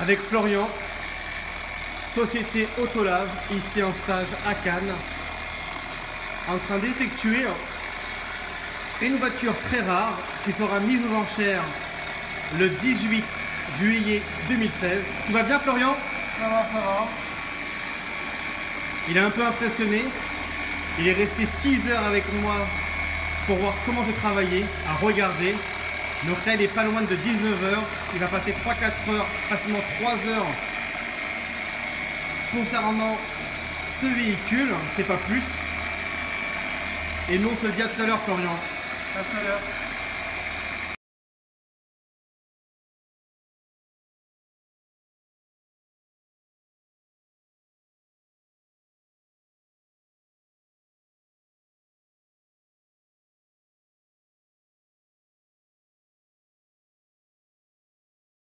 avec Florian, Société Autolave, ici en stage à Cannes, en train d'effectuer une voiture très rare qui sera mise aux enchères le 18 juillet 2016. Tout va bien Florian? Ça va, ça va. Il est un peu impressionné. Il est resté 6 heures avec moi pour voir comment je travaillais, à regarder. Donc là, il est pas loin de 19 heures. Il va passer 3-4 heures, facilement 3 heures concernant ce véhicule, c'est pas plus. Et nous, on se dit à tout à l'heure, Florian. À tout à l'heure.